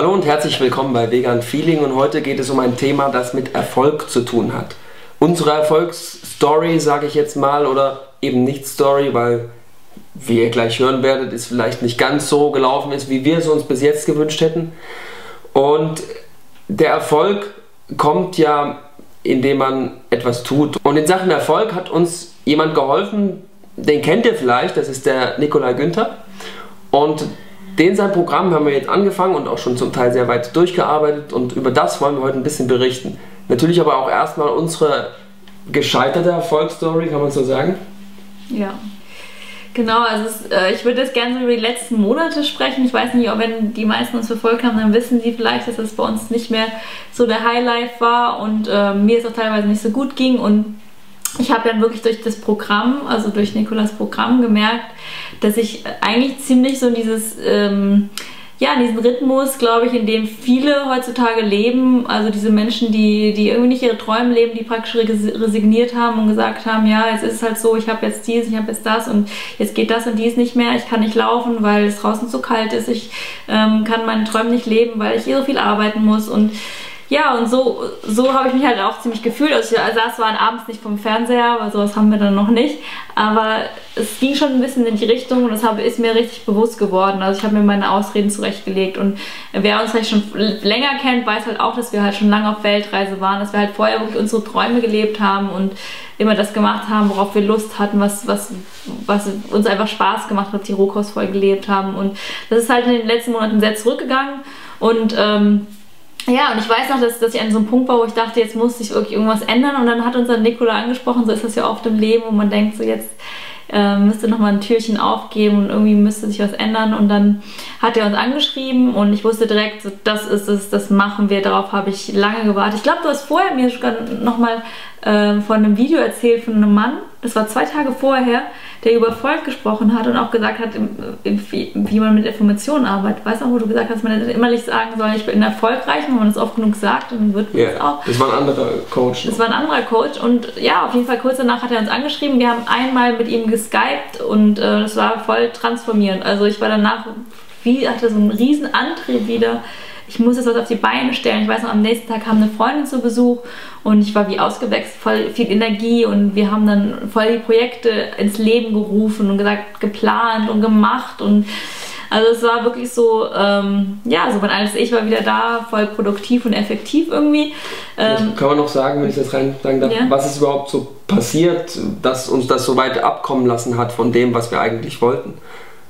Hallo und herzlich willkommen bei Vegan Feeling und heute geht es um ein Thema, das mit Erfolg zu tun hat. Unsere Erfolgsstory, sage ich jetzt mal, oder eben nicht Story, weil, wie ihr gleich hören werdet, ist vielleicht nicht ganz so gelaufen ist, wie wir es uns bis jetzt gewünscht hätten. Und der Erfolg kommt ja, indem man etwas tut. Und in Sachen Erfolg hat uns jemand geholfen, den kennt ihr vielleicht, das ist der Nikolai Günther. Und den sein Programm haben wir jetzt angefangen und auch schon zum Teil sehr weit durchgearbeitet und über das wollen wir heute ein bisschen berichten. Natürlich aber auch erstmal unsere gescheiterte Erfolgsstory, kann man so sagen. Ja. Genau, also es, äh, ich würde jetzt gerne über die letzten Monate sprechen. Ich weiß nicht, ob wenn die meisten uns verfolgt haben, dann wissen sie vielleicht, dass es bei uns nicht mehr so der Highlife war und äh, mir es auch teilweise nicht so gut ging und ich habe dann wirklich durch das Programm, also durch Nikolas Programm gemerkt, dass ich eigentlich ziemlich so in dieses, ähm, ja, diesen Rhythmus, glaube ich, in dem viele heutzutage leben, also diese Menschen, die, die irgendwie nicht ihre Träume leben, die praktisch resigniert haben und gesagt haben, ja, es ist halt so, ich habe jetzt dies, ich habe jetzt das und jetzt geht das und dies nicht mehr, ich kann nicht laufen, weil es draußen zu kalt ist, ich ähm, kann meine Träume nicht leben, weil ich hier so viel arbeiten muss und ja, und so, so habe ich mich halt auch ziemlich gefühlt. Also ich saß zwar abends nicht vom Fernseher, weil sowas haben wir dann noch nicht. Aber es ging schon ein bisschen in die Richtung und das ist mir richtig bewusst geworden. Also ich habe mir meine Ausreden zurechtgelegt. Und wer uns vielleicht schon länger kennt, weiß halt auch, dass wir halt schon lange auf Weltreise waren, dass wir halt vorher wirklich unsere Träume gelebt haben und immer das gemacht haben, worauf wir Lust hatten, was, was, was uns einfach Spaß gemacht hat, die Rohkost voll gelebt haben. Und das ist halt in den letzten Monaten sehr zurückgegangen. Und ähm, ja, und ich weiß noch, dass, dass ich an so einem Punkt war, wo ich dachte, jetzt muss sich wirklich irgendwas ändern. Und dann hat uns dann Nikola angesprochen, so ist das ja oft im Leben, wo man denkt, so jetzt äh, müsste nochmal ein Türchen aufgeben und irgendwie müsste sich was ändern. Und dann hat er uns angeschrieben und ich wusste direkt, so, das ist es, das machen wir. Darauf habe ich lange gewartet. Ich glaube, du hast vorher mir sogar nochmal äh, von einem Video erzählt von einem Mann, das war zwei Tage vorher, der über Erfolg gesprochen hat und auch gesagt hat, wie man mit Informationen arbeitet. Weißt du, wo du gesagt hast, man immer nicht sagen soll, ich bin erfolgreich, wenn man das oft genug sagt, dann wird man yeah, das auch. Das war ein anderer Coach. Das war ein anderer Coach und ja, auf jeden Fall kurz danach hat er uns angeschrieben. Wir haben einmal mit ihm geskypt und äh, das war voll transformierend. Also ich war danach, wie hatte so einen riesen Antrieb wieder ich muss jetzt was auf die Beine stellen. Ich weiß noch, am nächsten Tag kam eine Freundin zu Besuch und ich war wie ausgewechselt, voll viel Energie und wir haben dann voll die Projekte ins Leben gerufen und gesagt, geplant und gemacht und also es war wirklich so, ähm, ja, so mein altes Ich war wieder da, voll produktiv und effektiv irgendwie. Ähm, kann man noch sagen, wenn ich das rein sagen darf, ja. was ist überhaupt so passiert, dass uns das so weit abkommen lassen hat von dem, was wir eigentlich wollten?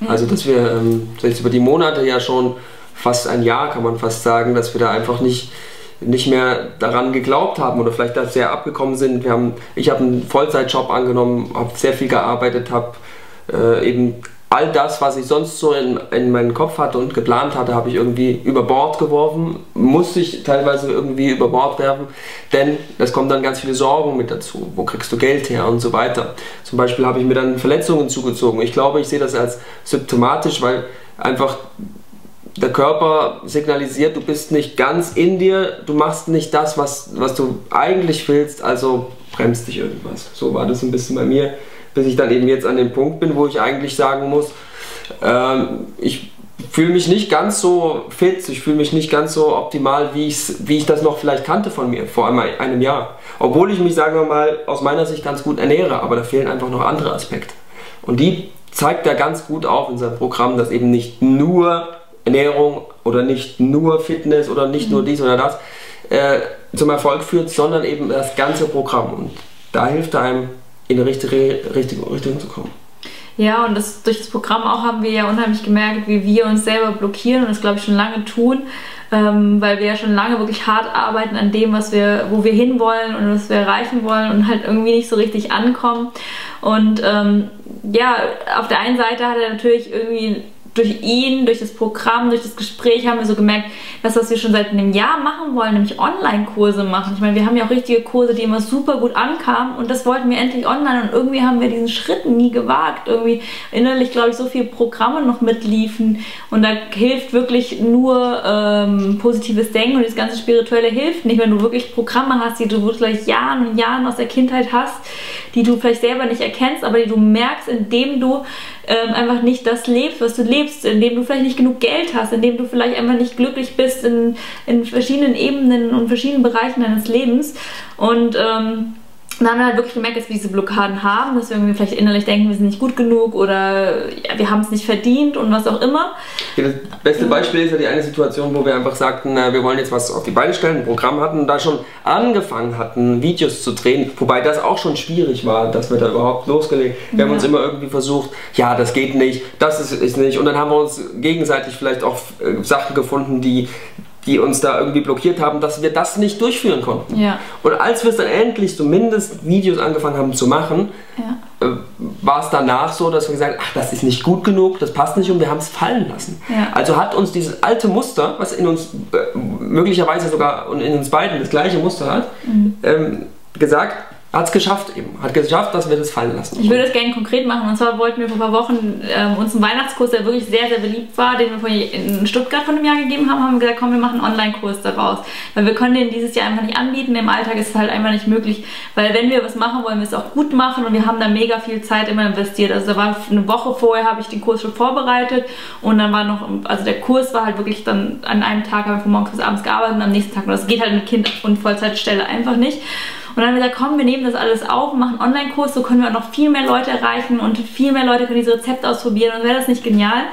Ja. Also dass wir ähm, jetzt über die Monate ja schon fast ein Jahr, kann man fast sagen, dass wir da einfach nicht, nicht mehr daran geglaubt haben oder vielleicht da sehr abgekommen sind. Wir haben, ich habe einen Vollzeitjob angenommen, habe sehr viel gearbeitet, habe äh, eben all das, was ich sonst so in, in meinem Kopf hatte und geplant hatte, habe ich irgendwie über Bord geworfen, musste ich teilweise irgendwie über Bord werfen, denn es kommen dann ganz viele Sorgen mit dazu. Wo kriegst du Geld her und so weiter. Zum Beispiel habe ich mir dann Verletzungen zugezogen. Ich glaube, ich sehe das als symptomatisch, weil einfach der Körper signalisiert, du bist nicht ganz in dir, du machst nicht das, was, was du eigentlich willst, also bremst dich irgendwas. So war das ein bisschen bei mir, bis ich dann eben jetzt an dem Punkt bin, wo ich eigentlich sagen muss, ähm, ich fühle mich nicht ganz so fit, ich fühle mich nicht ganz so optimal, wie, wie ich das noch vielleicht kannte von mir vor einem Jahr. Obwohl ich mich, sagen wir mal, aus meiner Sicht ganz gut ernähre, aber da fehlen einfach noch andere Aspekte. Und die zeigt er ganz gut auf in seinem Programm, dass eben nicht nur Ernährung oder nicht nur Fitness oder nicht mhm. nur dies oder das äh, zum Erfolg führt, sondern eben das ganze Programm. Und da hilft einem, in die richtige, richtige Richtung zu kommen. Ja, und das, durch das Programm auch haben wir ja unheimlich gemerkt, wie wir uns selber blockieren und das glaube ich schon lange tun, ähm, weil wir ja schon lange wirklich hart arbeiten an dem, was wir, wo wir hinwollen und was wir erreichen wollen und halt irgendwie nicht so richtig ankommen. Und ähm, ja, auf der einen Seite hat er natürlich irgendwie durch ihn, durch das Programm, durch das Gespräch haben wir so gemerkt, dass was wir schon seit einem Jahr machen wollen, nämlich Online-Kurse machen. Ich meine, wir haben ja auch richtige Kurse, die immer super gut ankamen und das wollten wir endlich online und irgendwie haben wir diesen Schritt nie gewagt. Irgendwie innerlich, glaube ich, so viele Programme noch mitliefen und da hilft wirklich nur ähm, positives Denken und das ganze Spirituelle hilft nicht, wenn du wirklich Programme hast, die du wirklich Jahren und Jahren aus der Kindheit hast, die du vielleicht selber nicht erkennst, aber die du merkst, indem du ähm, einfach nicht das lebst, was du lebst lebst, in dem du vielleicht nicht genug Geld hast, in dem du vielleicht einfach nicht glücklich bist in, in verschiedenen Ebenen und verschiedenen Bereichen deines Lebens. Und ähm, dann haben wir halt wirklich gemerkt, dass wir diese Blockaden haben, dass wir irgendwie vielleicht innerlich denken, wir sind nicht gut genug oder ja, wir haben es nicht verdient und was auch immer. Ja, das beste Beispiel ist ja die eine Situation, wo wir einfach sagten, wir wollen jetzt was auf die Beine stellen, ein Programm hatten und da schon angefangen hatten, Videos zu drehen, wobei das auch schon schwierig war, dass wir da überhaupt losgelegt. Wir ja. haben uns immer irgendwie versucht, ja, das geht nicht, das ist, ist nicht und dann haben wir uns gegenseitig vielleicht auch äh, Sachen gefunden, die die uns da irgendwie blockiert haben, dass wir das nicht durchführen konnten. Ja. Und als wir es dann endlich zumindest Videos angefangen haben zu machen, ja. äh, war es danach so, dass wir gesagt haben, ach, das ist nicht gut genug, das passt nicht und wir haben es fallen lassen. Ja. Also hat uns dieses alte Muster, was in uns äh, möglicherweise sogar und in uns beiden das gleiche Muster hat, mhm. ähm, gesagt, hat es geschafft eben. Hat geschafft, dass wir das fallen lassen. Ich würde es gerne konkret machen. Und zwar wollten wir vor ein paar Wochen ähm, uns einen Weihnachtskurs, der wirklich sehr, sehr beliebt war, den wir vorhin in Stuttgart von einem Jahr gegeben haben, haben wir gesagt, komm, wir machen einen Online-Kurs daraus. Weil wir können den dieses Jahr einfach nicht anbieten. Im Alltag ist es halt einfach nicht möglich. Weil wenn wir was machen, wollen wir es auch gut machen und wir haben da mega viel Zeit immer investiert. Also da war eine Woche vorher, habe ich den Kurs schon vorbereitet und dann war noch, also der Kurs war halt wirklich dann an einem Tag, haben wir von morgens bis abends gearbeitet und am nächsten Tag, und das geht halt mit Kind und Vollzeitstelle einfach nicht. Und dann haben wir gesagt, komm, wir nehmen das alles auf, machen einen Online-Kurs, so können wir auch noch viel mehr Leute erreichen und viel mehr Leute können diese Rezepte ausprobieren und wäre das nicht genial?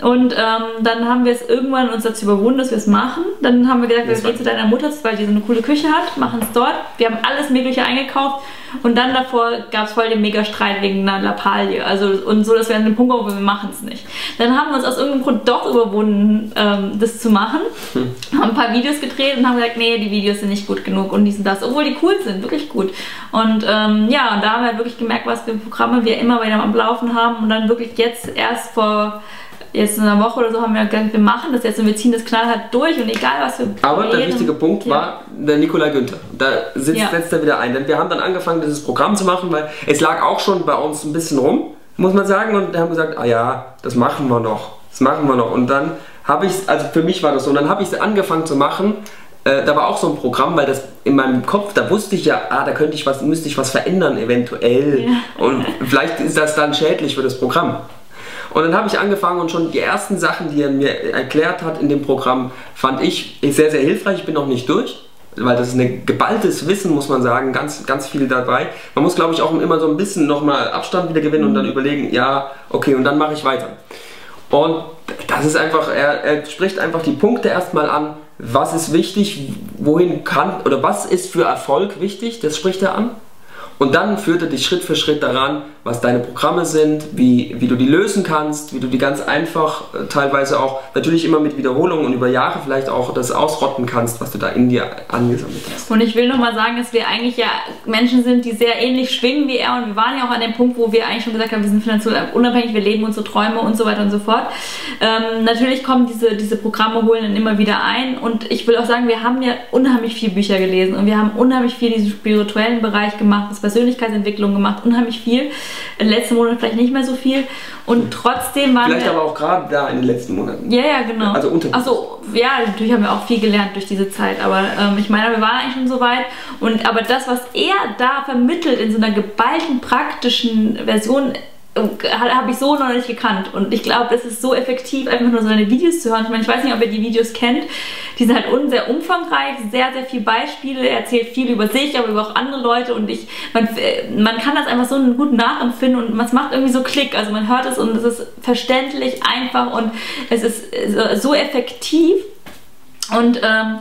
Und ähm, dann haben wir es irgendwann uns dazu überwunden, dass wir es machen. Dann haben wir gesagt, wir gehen zu deiner Mutter, weil die so eine coole Küche hat, machen es dort. Wir haben alles Mögliche eingekauft und dann davor gab es voll den Mega-Streit wegen einer Lappalie. Also und so, dass wir an dem Punkt kommen, wir machen es nicht. Dann haben wir uns aus irgendeinem Grund doch überwunden, ähm, das zu machen. Hm. Haben ein paar Videos gedreht und haben gesagt, nee, die Videos sind nicht gut genug und dies und das, obwohl die cool sind, wirklich gut. Und ähm, ja, und da haben wir wirklich gemerkt, was für Programme wir immer wieder am Laufen haben und dann wirklich jetzt erst vor jetzt in einer Woche oder so haben wir gesagt, wir machen das jetzt und wir ziehen das knallhart durch und egal was wir Aber der wichtige Punkt ja. war der Nikolai Günther. Da sitzt, ja. setzt er wieder ein. Denn wir haben dann angefangen, dieses Programm zu machen, weil es lag auch schon bei uns ein bisschen rum, muss man sagen. Und wir haben gesagt, ah ja, das machen wir noch. Das machen wir noch. Und dann habe ich es, also für mich war das so, und dann habe ich es angefangen zu machen. Äh, da war auch so ein Programm, weil das in meinem Kopf, da wusste ich ja, ah, da könnte ich was, müsste ich was verändern eventuell. Ja. Und vielleicht ist das dann schädlich für das Programm. Und dann habe ich angefangen und schon die ersten Sachen, die er mir erklärt hat in dem Programm, fand ich sehr, sehr hilfreich. Ich bin noch nicht durch weil das ist ein geballtes Wissen, muss man sagen, ganz, ganz viel dabei. Man muss, glaube ich, auch immer so ein bisschen nochmal Abstand wieder gewinnen und dann überlegen, ja, okay, und dann mache ich weiter. Und das ist einfach, er, er spricht einfach die Punkte erstmal an, was ist wichtig, wohin kann, oder was ist für Erfolg wichtig, das spricht er an. Und dann führt er dich Schritt für Schritt daran, was deine Programme sind, wie, wie du die lösen kannst, wie du die ganz einfach, äh, teilweise auch natürlich immer mit Wiederholungen und über Jahre vielleicht auch das ausrotten kannst, was du da in dir angesammelt hast. Und ich will nochmal sagen, dass wir eigentlich ja Menschen sind, die sehr ähnlich schwingen wie er und wir waren ja auch an dem Punkt, wo wir eigentlich schon gesagt haben, wir sind finanziell unabhängig, wir leben unsere Träume und so weiter und so fort. Ähm, natürlich kommen diese, diese Programme, holen dann immer wieder ein und ich will auch sagen, wir haben ja unheimlich viel Bücher gelesen und wir haben unheimlich viel diesen spirituellen Bereich gemacht, was Persönlichkeitsentwicklung gemacht, unheimlich viel. In den letzten Monaten vielleicht nicht mehr so viel. Und trotzdem waren Vielleicht wir, aber auch gerade da in den letzten Monaten. Ja, ja, genau. Also unter Achso, ja, natürlich haben wir auch viel gelernt durch diese Zeit. Aber ähm, ich meine, wir waren eigentlich schon so weit. Und, aber das, was er da vermittelt in so einer geballten, praktischen Version, habe ich so noch nicht gekannt. Und ich glaube, es ist so effektiv, einfach nur seine Videos zu hören. Ich meine, ich weiß nicht, ob ihr die Videos kennt. Die sind halt sehr umfangreich, sehr, sehr viele Beispiele. Er erzählt viel über sich, aber über auch andere Leute. Und ich, man, äh, man kann das einfach so gut nachempfinden und es macht irgendwie so Klick. Also man hört es und es ist verständlich, einfach und es ist so effektiv. Und ähm,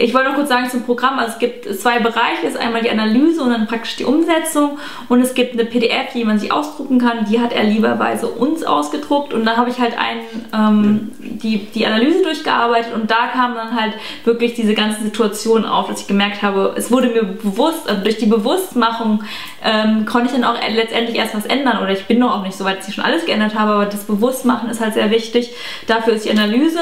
ich wollte noch kurz sagen zum Programm, also es gibt zwei Bereiche, es ist einmal die Analyse und dann praktisch die Umsetzung. Und es gibt eine PDF, die man sich ausdrucken kann, die hat er lieberweise uns ausgedruckt. Und da habe ich halt einen, ähm, die, die Analyse durchgearbeitet. Und da kam dann halt wirklich diese ganze Situation auf, dass ich gemerkt habe, es wurde mir bewusst, also durch die Bewusstmachung ähm, konnte ich dann auch letztendlich erst was ändern. Oder ich bin noch auch nicht so weit, dass ich schon alles geändert habe, aber das Bewusstmachen ist halt sehr wichtig, dafür ist die Analyse.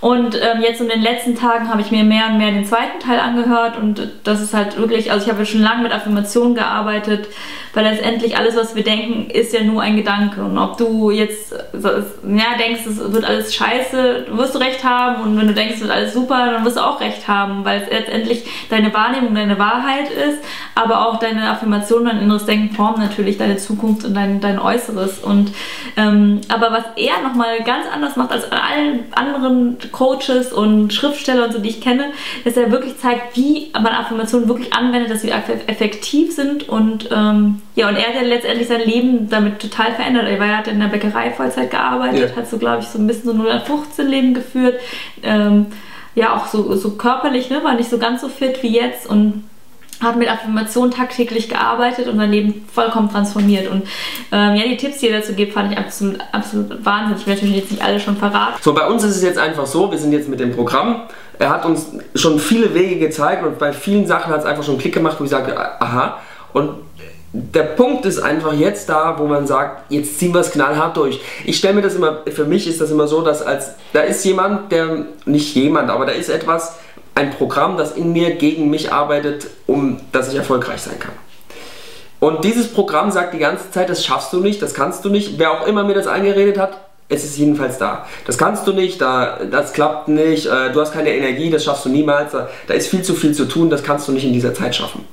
Und ähm, jetzt in den letzten Tagen habe ich mir mehr und mehr ja den zweiten Teil angehört und das ist halt wirklich, also ich habe schon lange mit Affirmationen gearbeitet, weil letztendlich alles, was wir denken, ist ja nur ein Gedanke. Und ob du jetzt ja, denkst, es wird alles scheiße, wirst du recht haben und wenn du denkst, es wird alles super, dann wirst du auch recht haben, weil es letztendlich deine Wahrnehmung, deine Wahrheit ist, aber auch deine Affirmation, dein inneres Denken formen natürlich deine Zukunft und dein, dein Äußeres. Und ähm, aber was er nochmal ganz anders macht als allen anderen Coaches und Schriftsteller und so, die ich kenne, dass er wirklich zeigt, wie man Affirmationen wirklich anwendet, dass sie effektiv sind und ähm, ja, und er hat ja letztendlich sein Leben damit total verändert. Er war ja in der Bäckerei Vollzeit gearbeitet, ja. hat so, glaube ich, so ein bisschen so 015 Leben geführt. Ähm, ja, auch so, so körperlich, ne, war nicht so ganz so fit wie jetzt und hat mit Affirmation tagtäglich gearbeitet und sein Leben vollkommen transformiert. Und ähm, ja, die Tipps, die er dazu gibt, fand ich absolut, absolut wahnsinnig. Ich werde natürlich jetzt nicht alle schon verraten. So, bei uns ist es jetzt einfach so, wir sind jetzt mit dem Programm. Er hat uns schon viele Wege gezeigt und bei vielen Sachen hat es einfach schon einen Klick gemacht, wo ich sage, aha. Und der Punkt ist einfach jetzt da, wo man sagt, jetzt ziehen wir es knallhart durch. Ich stelle mir das immer, für mich ist das immer so, dass als, da ist jemand, der, nicht jemand, aber da ist etwas, ein Programm, das in mir gegen mich arbeitet, um dass ich erfolgreich sein kann. Und dieses Programm sagt die ganze Zeit, das schaffst du nicht, das kannst du nicht. Wer auch immer mir das eingeredet hat, es ist jedenfalls da. Das kannst du nicht, da, das klappt nicht, äh, du hast keine Energie, das schaffst du niemals, da, da ist viel zu viel zu tun, das kannst du nicht in dieser Zeit schaffen.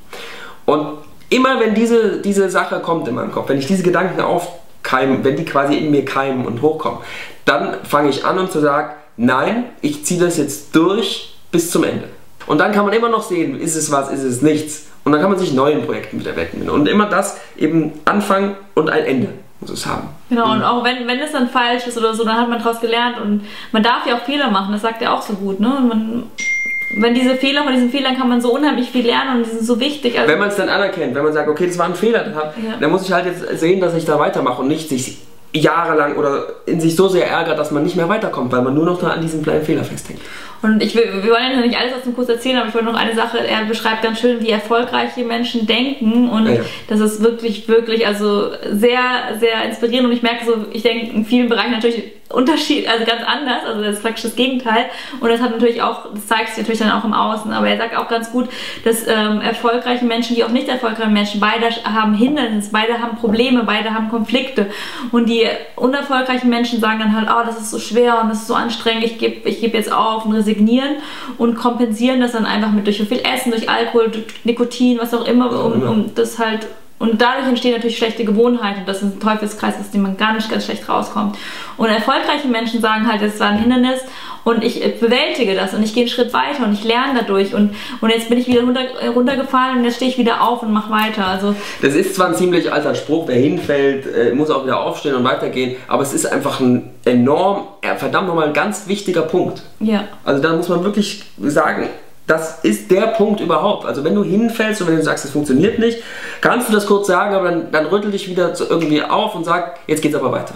Und immer wenn diese, diese Sache kommt in meinem Kopf, wenn ich diese Gedanken aufkeimen, wenn die quasi in mir keimen und hochkommen, dann fange ich an und zu sagen, nein, ich ziehe das jetzt durch bis zum Ende. Und dann kann man immer noch sehen, ist es was, ist es nichts. Und dann kann man sich neuen Projekten wieder widmen. Und immer das eben Anfang und ein Ende muss es haben. Genau, und auch wenn, wenn es dann falsch ist oder so, dann hat man daraus gelernt und man darf ja auch Fehler machen, das sagt er auch so gut, ne? Und man, wenn diese Fehler, von diesen Fehlern kann man so unheimlich viel lernen und die sind so wichtig. Also wenn man es dann anerkennt, wenn man sagt, okay, das war ein Fehler, dann, ja. dann muss ich halt jetzt sehen, dass ich da weitermache und nicht sich jahrelang oder in sich so sehr ärgert, dass man nicht mehr weiterkommt, weil man nur noch an diesem kleinen Fehler festhängt. Und ich will, wir wollen ja nicht alles aus dem Kurs erzählen, aber ich wollte noch eine Sache, er beschreibt ganz schön, wie erfolgreiche Menschen denken. Und ja. das ist wirklich, wirklich, also sehr, sehr inspirierend. Und ich merke so, ich denke in vielen Bereichen natürlich Unterschied, also ganz anders, also das ist praktisch das Gegenteil. Und das hat natürlich auch, das zeigt sich natürlich dann auch im Außen, aber er sagt auch ganz gut, dass ähm, erfolgreiche Menschen, wie auch nicht erfolgreiche Menschen, beide haben Hindernisse, beide haben Probleme, beide haben Konflikte. Und die unerfolgreichen Menschen sagen dann halt, oh, das ist so schwer und das ist so anstrengend, ich gebe ich geb jetzt auf und resignieren und kompensieren das dann einfach mit durch viel Essen, durch Alkohol, durch Nikotin, was auch immer, um, um das halt und dadurch entstehen natürlich schlechte Gewohnheiten. Das ist ein Teufelskreis, aus dem man ganz, ganz schlecht rauskommt. Und erfolgreiche Menschen sagen halt, es war ein Hindernis und ich bewältige das und ich gehe einen Schritt weiter und ich lerne dadurch. Und, und jetzt bin ich wieder runter, runtergefallen und jetzt stehe ich wieder auf und mache weiter. Also das ist zwar ein ziemlich alter Spruch, wer hinfällt, äh, muss auch wieder aufstehen und weitergehen, aber es ist einfach ein enorm, verdammt nochmal ein ganz wichtiger Punkt. Ja. Also da muss man wirklich sagen, das ist der Punkt überhaupt. Also wenn du hinfällst und wenn du sagst, es funktioniert nicht, kannst du das kurz sagen, aber dann, dann rüttel dich wieder irgendwie auf und sag, jetzt geht's aber weiter.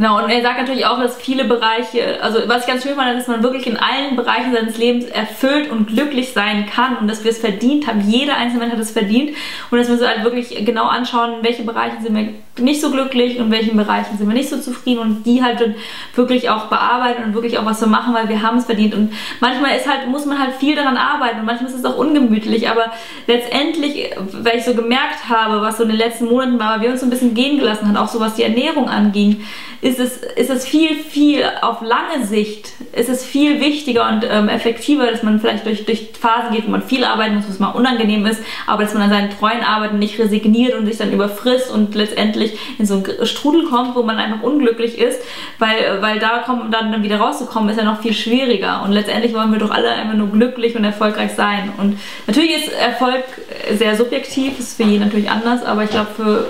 Genau, und er sagt natürlich auch, dass viele Bereiche, also was ich ganz schön fand, dass man wirklich in allen Bereichen seines Lebens erfüllt und glücklich sein kann und dass wir es verdient haben. Jeder einzelne Mensch hat es verdient und dass wir uns halt wirklich genau anschauen, in welchen Bereichen sind wir nicht so glücklich und in welchen Bereichen sind wir nicht so zufrieden und die halt dann wirklich auch bearbeiten und wirklich auch was so machen, weil wir haben es verdient. Und manchmal ist halt, muss man halt viel daran arbeiten und manchmal ist es auch ungemütlich, aber letztendlich, weil ich so gemerkt habe, was so in den letzten Monaten war, weil wir uns so ein bisschen gehen gelassen haben, auch so was die Ernährung anging, ist es, ist es viel, viel auf lange Sicht, ist es viel wichtiger und ähm, effektiver, dass man vielleicht durch, durch Phasen geht, wo man viel arbeiten muss, was mal unangenehm ist, aber dass man an seinen treuen Arbeiten nicht resigniert und sich dann überfrisst und letztendlich in so einen Strudel kommt, wo man einfach unglücklich ist, weil, weil da kommen, dann wieder rauszukommen, ist ja noch viel schwieriger. Und letztendlich wollen wir doch alle einfach nur glücklich und erfolgreich sein. Und natürlich ist Erfolg sehr subjektiv, ist für jeden natürlich anders, aber ich glaube, für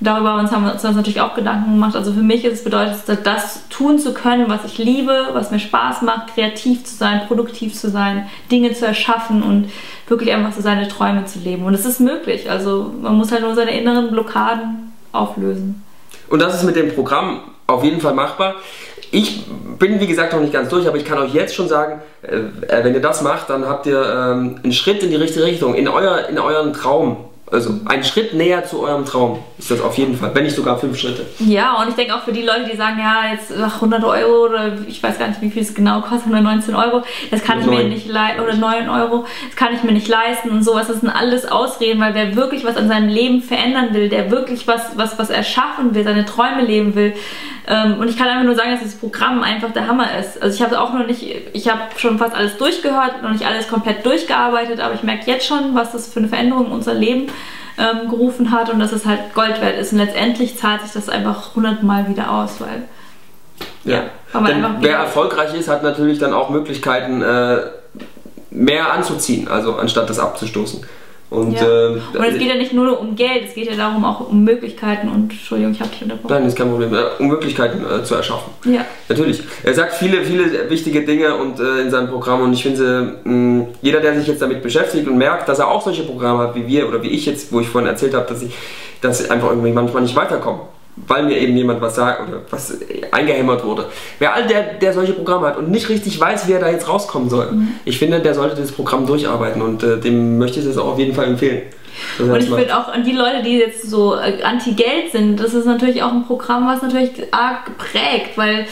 darüber haben wir uns natürlich auch Gedanken gemacht. Also für mich ist es bedeutet, das tun zu können, was ich liebe, was mir Spaß macht, kreativ zu sein, produktiv zu sein, Dinge zu erschaffen und wirklich einfach so seine Träume zu leben. Und es ist möglich. Also man muss halt nur seine inneren Blockaden auflösen. Und das ist mit dem Programm auf jeden Fall machbar. Ich bin wie gesagt noch nicht ganz durch, aber ich kann euch jetzt schon sagen, äh, wenn ihr das macht, dann habt ihr ähm, einen Schritt in die richtige Richtung, in, euer, in euren Traum also ein Schritt näher zu eurem Traum ist das auf jeden Fall, wenn nicht sogar fünf Schritte. Ja, und ich denke auch für die Leute, die sagen, ja, jetzt ach, 100 Euro oder ich weiß gar nicht, wie viel es genau kostet, 119 Euro, das kann ich 9, mir nicht leisten, oder 9 Euro, das kann ich mir nicht leisten und sowas, das sind alles Ausreden, weil wer wirklich was an seinem Leben verändern will, der wirklich was, was, was erschaffen will, seine Träume leben will, ähm, und ich kann einfach nur sagen, dass das Programm einfach der Hammer ist. Also ich habe auch noch nicht, ich habe schon fast alles durchgehört, noch nicht alles komplett durchgearbeitet, aber ich merke jetzt schon, was das für eine Veränderung in unser Leben ähm, gerufen hat und dass es halt Gold wert ist. Und letztendlich zahlt sich das einfach hundertmal wieder aus, weil ja, ja Denn wer erfolgreich ist, hat natürlich dann auch Möglichkeiten, äh, mehr anzuziehen, also anstatt das abzustoßen. Und, ja. äh, und es geht ja nicht nur um Geld, es geht ja darum auch um Möglichkeiten und Entschuldigung, ich habe dich unterbrochen. Nein, ist kein Problem, äh, um Möglichkeiten äh, zu erschaffen. Ja. Natürlich. Er sagt viele, viele wichtige Dinge und äh, in seinem Programm und ich finde, mh, jeder, der sich jetzt damit beschäftigt und merkt, dass er auch solche Programme hat wie wir oder wie ich jetzt, wo ich vorhin erzählt habe, dass ich dass einfach irgendwie manchmal nicht weiterkomme weil mir eben jemand was sagt oder was eingehämmert wurde. Wer all der, der solche Programme hat und nicht richtig weiß, wie er da jetzt rauskommen soll, mhm. ich finde, der sollte das Programm durcharbeiten und äh, dem möchte ich das auch auf jeden Fall empfehlen. Und ich finde auch an die Leute, die jetzt so äh, anti-Geld sind, das ist natürlich auch ein Programm, was natürlich arg prägt, weil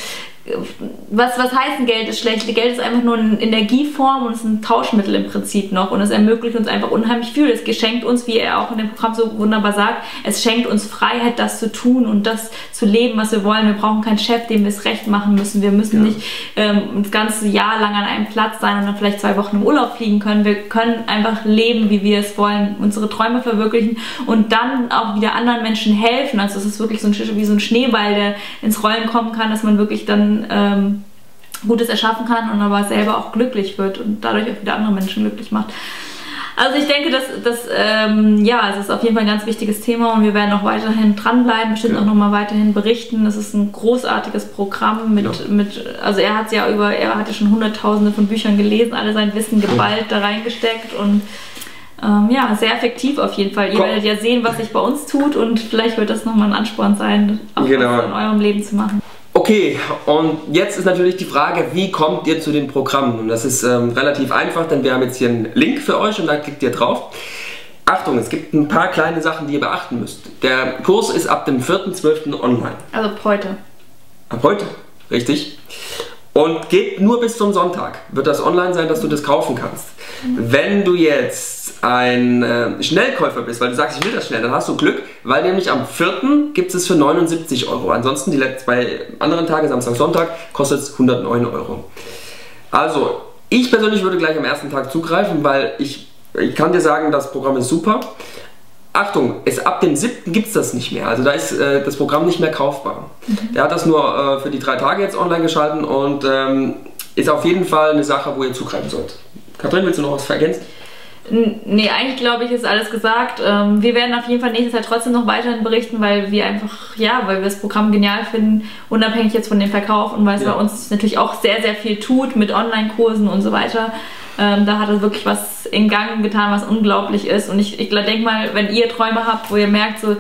was, was heißt ein Geld ist schlecht? Geld ist einfach nur eine Energieform und es ist ein Tauschmittel im Prinzip noch und es ermöglicht uns einfach unheimlich viel. Es geschenkt uns, wie er auch in dem Programm so wunderbar sagt, es schenkt uns Freiheit, das zu tun und das zu leben, was wir wollen. Wir brauchen keinen Chef, dem wir es recht machen müssen. Wir müssen ja. nicht ähm, das ganze Jahr lang an einem Platz sein und dann vielleicht zwei Wochen im Urlaub fliegen können. Wir können einfach leben, wie wir es wollen, unsere Träume verwirklichen und dann auch wieder anderen Menschen helfen. Also es ist wirklich so ein, wie so ein Schneeball, der ins Rollen kommen kann, dass man wirklich dann ähm, Gutes erschaffen kann und aber selber auch glücklich wird und dadurch auch wieder andere Menschen glücklich macht. Also ich denke, dass das ähm, ja, es ist auf jeden Fall ein ganz wichtiges Thema und wir werden auch weiterhin dranbleiben, bestimmt ja. auch nochmal weiterhin berichten. Das ist ein großartiges Programm mit, ja. mit also er hat ja über, er hatte schon hunderttausende von Büchern gelesen, alle sein Wissen geballt da reingesteckt und ähm, ja, sehr effektiv auf jeden Fall. Ihr Komm. werdet ja sehen, was sich bei uns tut und vielleicht wird das nochmal ein Ansporn sein, auch genau. was in eurem Leben zu machen. Okay, und jetzt ist natürlich die Frage, wie kommt ihr zu den Programmen? Und das ist ähm, relativ einfach, denn wir haben jetzt hier einen Link für euch und da klickt ihr drauf. Achtung, es gibt ein paar kleine Sachen, die ihr beachten müsst. Der Kurs ist ab dem 4.12. online. Also ab heute. Ab heute, richtig. Und geht nur bis zum Sonntag. Wird das online sein, dass du das kaufen kannst. Wenn du jetzt ein äh, Schnellkäufer bist, weil du sagst, ich will das schnell, dann hast du Glück, weil nämlich am 4. gibt es für 79 Euro. Ansonsten die zwei anderen Tage, Samstag, Sonntag, kostet es 109 Euro. Also, ich persönlich würde gleich am ersten Tag zugreifen, weil ich, ich kann dir sagen, das Programm ist super. Achtung, es, ab dem 7. gibt es das nicht mehr. Also da ist äh, das Programm nicht mehr kaufbar. Mhm. Der hat das nur äh, für die drei Tage jetzt online geschalten und ähm, ist auf jeden Fall eine Sache, wo ihr zugreifen sollt. Katrin, willst du noch was vergessen? Nee, eigentlich glaube ich, ist alles gesagt. Ähm, wir werden auf jeden Fall nächstes Jahr trotzdem noch weiterhin berichten, weil wir einfach, ja, weil wir das Programm genial finden, unabhängig jetzt von dem Verkauf und weil es ja. bei uns natürlich auch sehr, sehr viel tut mit Online-Kursen und so weiter. Ähm, da hat er wirklich was in Gang getan, was unglaublich ist. Und ich, ich denke mal, wenn ihr Träume habt, wo ihr merkt, so,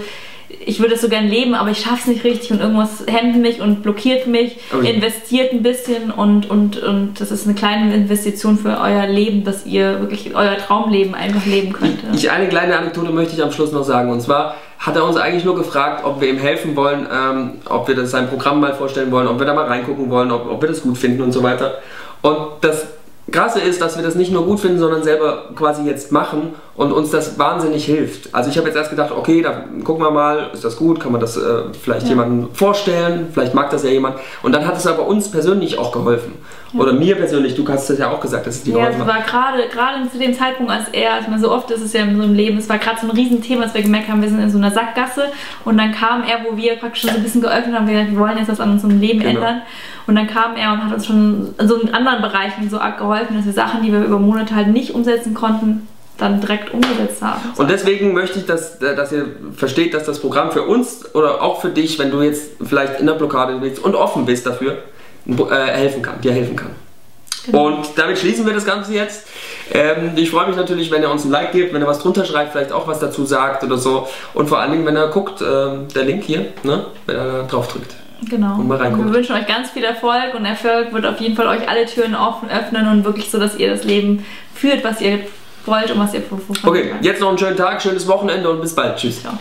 ich würde es so gern leben, aber ich schaffe es nicht richtig und irgendwas hemmt mich und blockiert mich, okay. investiert ein bisschen und, und, und das ist eine kleine Investition für euer Leben, dass ihr wirklich euer Traumleben einfach leben könnt. Ich, eine kleine Anekdote möchte ich am Schluss noch sagen und zwar hat er uns eigentlich nur gefragt, ob wir ihm helfen wollen, ähm, ob wir das sein Programm mal vorstellen wollen, ob wir da mal reingucken wollen, ob, ob wir das gut finden und so weiter. Und das Krasse ist, dass wir das nicht nur gut finden, sondern selber quasi jetzt machen und uns das wahnsinnig hilft. Also ich habe jetzt erst gedacht, okay, da gucken wir mal, ist das gut, kann man das äh, vielleicht ja. jemandem vorstellen, vielleicht mag das ja jemand. Und dann hat es aber uns persönlich auch geholfen. Ja. Oder mir persönlich, du hast es ja auch gesagt, dass es dir ja, geholfen hat. Ja, es war gerade gerade zu dem Zeitpunkt, als er, ich meine, so oft ist es ja in so einem Leben, es war gerade so ein Riesenthema, dass wir gemerkt haben, wir sind in so einer Sackgasse und dann kam er, wo wir praktisch schon so ein bisschen geöffnet haben, wir, wir wollen jetzt was an unserem Leben genau. ändern. Und dann kam er und hat uns schon in so in anderen Bereichen so arg geholfen, dass wir Sachen, die wir über Monate halt nicht umsetzen konnten, dann direkt umgesetzt haben. Und deswegen möchte ich, dass, dass ihr versteht, dass das Programm für uns oder auch für dich, wenn du jetzt vielleicht in der Blockade bist und offen bist dafür, äh, helfen kann, dir helfen kann. Genau. Und damit schließen wir das Ganze jetzt. Ähm, ich freue mich natürlich, wenn ihr uns ein Like gebt, wenn ihr was drunter schreibt, vielleicht auch was dazu sagt oder so. Und vor allen Dingen, wenn ihr guckt, äh, der Link hier, ne, wenn er drauf drückt. Genau. Und mal reinguckt. wir wünschen euch ganz viel Erfolg und Erfolg wird auf jeden Fall euch alle Türen offen öffnen und wirklich so, dass ihr das Leben führt, was ihr wollt und was ihr Okay, jetzt noch einen schönen Tag, schönes Wochenende und bis bald. Tschüss. Ciao.